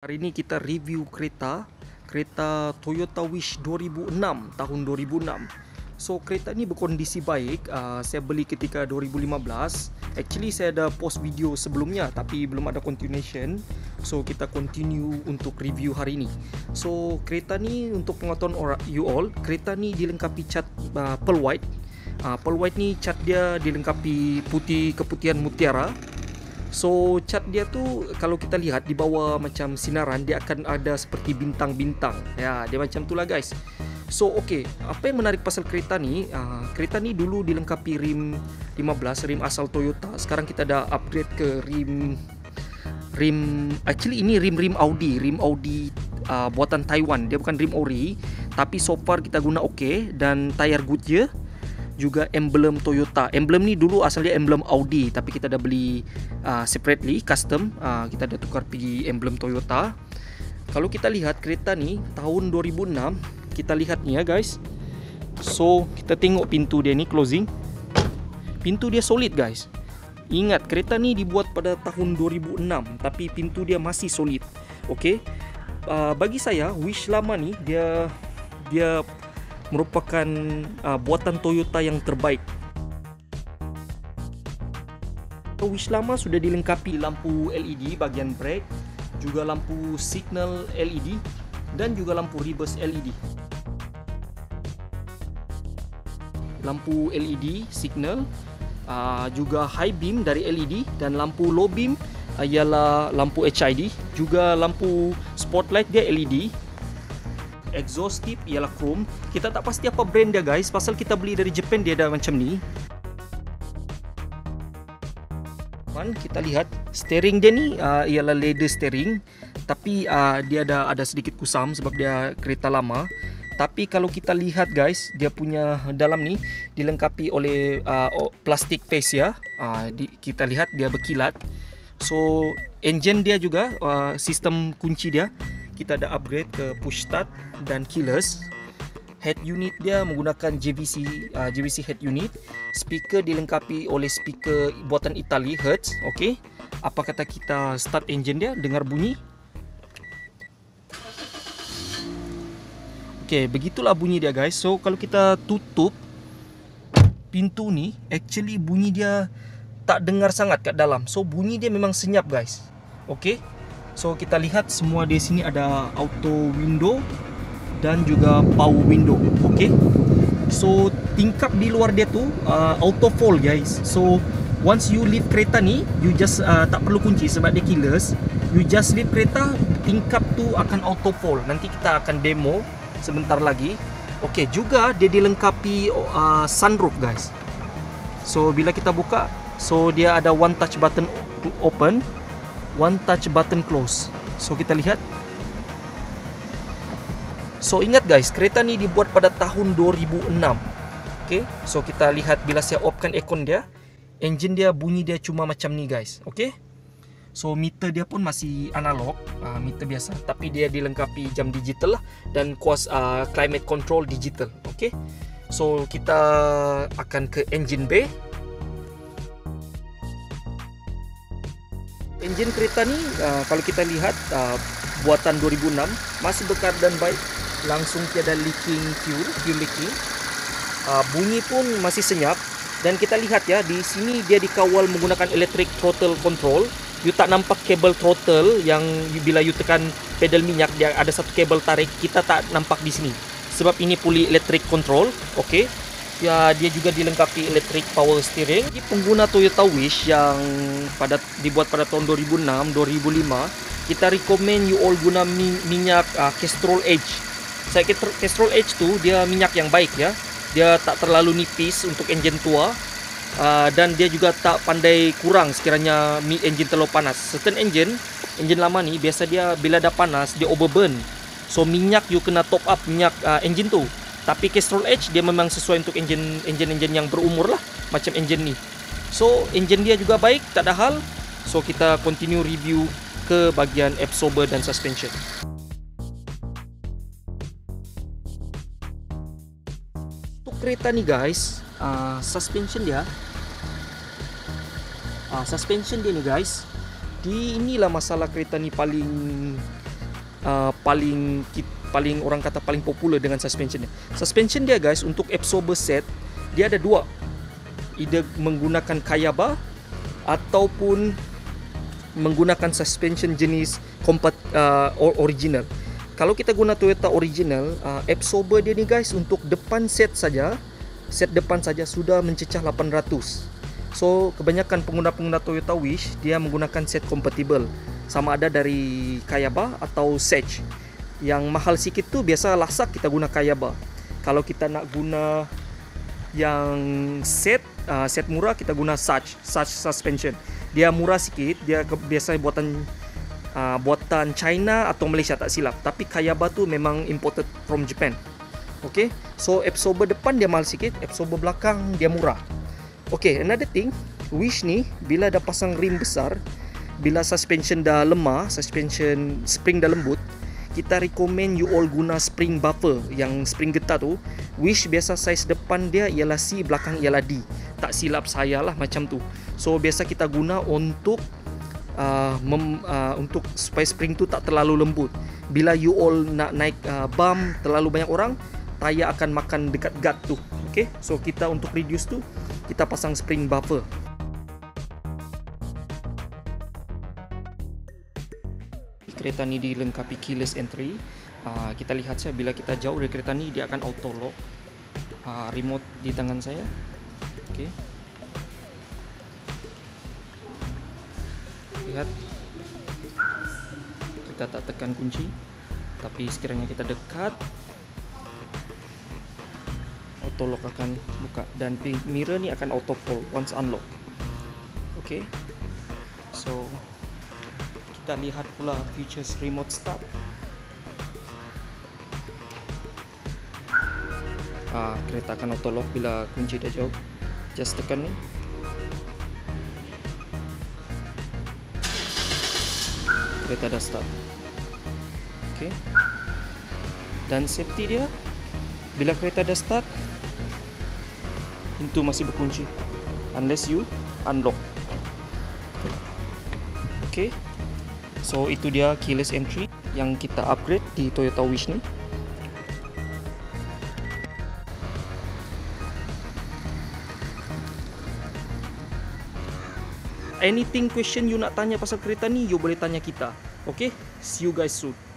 Hari ini kita review kereta Kereta Toyota Wish 2006 Tahun 2006 So kereta ni berkondisi baik. Uh, Saya beli ketika 2015 Actually saya ada post video sebelumnya Tapi belum ada continuation. So kita continue untuk review hari ini. So kereta ni untuk pengetahuan orang you all Kereta ni dilengkapi cat uh, pearl white. Uh, Pearl white ni cat dia dilengkapi putih keputihan mutiara So cat dia tu kalau kita lihat di bawah macam sinaran dia akan ada seperti bintang-bintang. Ya, dia macam itulah guys. So okey, apa yang menarik pasal kereta ni? Uh, kereta ni dulu dilengkapi rim 15, rim asal Toyota. Sekarang kita dah upgrade ke rim rim actually ini rim-rim Audi, rim Audi uh, buatan Taiwan. Dia bukan rim ori, tapi so far kita guna okey dan tayar Goodyear juga emblem Toyota. Emblem ni dulu asalnya emblem Audi tapi kita dah beli uh, separately custom. Uh, kita dah tukar pergi emblem Toyota. Kalau kita lihat kereta ni tahun 2006, kita lihat ni ya guys. So, kita tengok pintu dia ni closing. Pintu dia solid guys. Ingat kereta ni dibuat pada tahun 2006 tapi pintu dia masih solid. Okey. Uh, bagi saya Wish lama ni dia dia merupakan uh, buatan Toyota yang terbaik. Wish lama sudah dilengkapi lampu LED bagian brake, juga lampu signal LED dan juga lampu reverse LED. Lampu LED signal uh, juga high beam dari LED dan lampu low beam uh, ialah lampu HID, juga lampu spotlight dia LED exhaust tip ialah chrome. Kita tak pasti apa brand dia guys. Pasal kita beli dari Japan dia ada macam ni. Man, kita lihat. Steering dia ni uh, ialah leather steering. Tapi uh, dia ada ada sedikit kusam sebab dia kereta lama. Tapi kalau kita lihat guys dia punya dalam ni dilengkapi oleh uh, plastik face ya. Uh, di, kita lihat dia berkilat. So engine dia juga uh, sistem kunci dia kita ada upgrade ke push start dan keyless head unit dia menggunakan JVC uh, JVC head unit. Speaker dilengkapi oleh speaker buatan Itali Hertz okey? Apa kata kita start engine dia? Dengar bunyi. Okey begitulah bunyi dia guys. So kalau kita tutup pintu ni actually bunyi dia tak dengar sangat kat dalam. So bunyi dia memang senyap guys. Okey So kita lihat semua di sini ada auto window dan juga power window. Okay. So tingkap di luar dia tu uh, auto fold guys. So once you leave kereta ni, you just uh, tak perlu kunci sebab dia keyless. You just leave kereta, tingkap tu akan auto fold. Nanti kita akan demo sebentar lagi. Okay, juga dia dilengkapi uh, sunroof guys. So bila kita buka, so dia ada one touch button open one touch button close. So kita lihat. So ingat guys, kereta ni dibuat pada tahun 2006. Okay, so kita lihat bila saya offkan aircon dia, engine dia bunyi dia cuma macam ni guys. Okay. So meter dia pun masih analog, uh, meter biasa, tapi dia dilengkapi jam digital lah dan kuas uh, climate control digital. Okay. So kita akan ke engine bay Enjin kereta ni uh, kalau kita lihat uh, buatan 2006 masih berkeadaan baik. Langsung tiada leaking fuel fuel leaking. Uh, bunyi pun masih senyap. Dan kita lihat ya di sini dia dikawal menggunakan electric throttle control. You tak nampak kabel throttle yang bila you tekan pedal minyak dia ada satu kabel tarik. Kita tak nampak di sini. Sebab ini puli electric control okey ya dia juga dilengkapi electric power steering. Jadi pengguna Toyota Wish yang pada dibuat pada tahun 2006, 2005, kita recommend you all guna minyak uh, Castrol Edge. Saya Castrol Edge tu dia minyak yang baik ya. Dia tak terlalu nipis untuk enjin tua. Uh, dan dia juga tak pandai kurang sekiranya enjin terlalu panas. Certain engine, enjin lama ni biasa dia bila dah panas dia overburn. So minyak you kena top up minyak uh, enjin tu tapi Castrol Edge dia memang sesuai untuk engine engine engine yang berumur lah macam engine ni. So engine dia juga baik tak ada hal. So kita continue review ke bagian absorber dan suspension. Untuk kereta ni guys uh, suspension dia uh, suspension dia ni guys di inilah masalah kereta ni paling uh, paling paling orang kata paling popular dengan suspension dia. Suspension dia guys untuk absorber set dia ada dua. Either menggunakan Kayaba ataupun menggunakan suspension jenis kompat uh, original. Kalau kita guna Toyota original, uh, absorber dia ni guys untuk depan set saja, set depan saja sudah mencecah 800. So kebanyakan pengguna-pengguna Toyota Wish dia menggunakan set compatible sama ada dari Kayaba atau Sage. Yang mahal sikit tu biasa lasak kita guna Kayaba. Kalau kita nak guna yang set uh, set murah kita guna Sage, Sage suspension. Dia murah sikit dia biasa buatan uh, buatan China atau Malaysia tak silap. Tapi Kayaba tu memang imported from Japan. Okay, so absorber depan dia mahal sikit absorber belakang dia murah. Okay, another thing wish ni bila dah pasang rim besar bila suspension dah lemah suspension spring dah lembut kita recommend you all guna spring buffer yang spring getah tu. Wish biasa size depan dia ialah C belakang ialah D. Tak silap saya lah macam tu. So biasa kita guna untuk uh, mem, uh, untuk supaya spring tu tak terlalu lembut. Bila you all nak naik uh, bump terlalu banyak orang tayar akan makan dekat guard tu. Okay? So kita untuk reduce tu kita pasang spring buffer kereta ni dilengkapi keyless entry. Uh, kita lihat saja bila kita jauh dari kereta ni dia akan auto lock. Uh, remote di tangan saya. Okey. Lihat. Kita tak tekan kunci. Tapi sekiranya kita dekat auto lock akan buka dan mirror ni akan auto fold once unlock. Okey. So kita lihat pula features remote start. Ah, kereta akan auto lock bila kunci dah jauh. Just tekan ni. Kereta dah start. Ok dan safety dia bila kereta dah start pintu masih berkunci. Unless you unlock. Ok So itu dia keyless entry yang kita upgrade di Toyota Wish ni. Anything question you nak tanya pasal kereta ni, you boleh tanya kita. Okay? See you guys soon.